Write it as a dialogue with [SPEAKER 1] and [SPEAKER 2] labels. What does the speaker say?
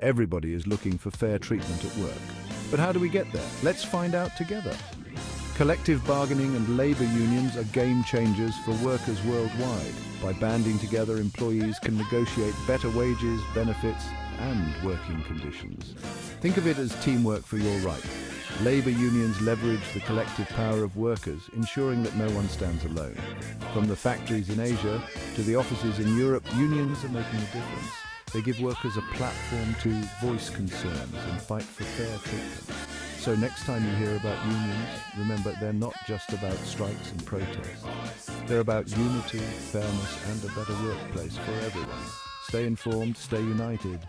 [SPEAKER 1] Everybody is looking for fair treatment at work. But how do we get there? Let's find out together. Collective bargaining and labour unions are game changers for workers worldwide. By banding together, employees can negotiate better wages, benefits and working conditions. Think of it as teamwork for your right. Labour unions leverage the collective power of workers, ensuring that no one stands alone. From the factories in Asia to the offices in Europe, unions are making a difference. They give workers a platform to voice concerns and fight for fair treatment. So next time you hear about unions, remember they're not just about strikes and protests. They're about unity, fairness and a better workplace for everyone. Stay informed, stay united,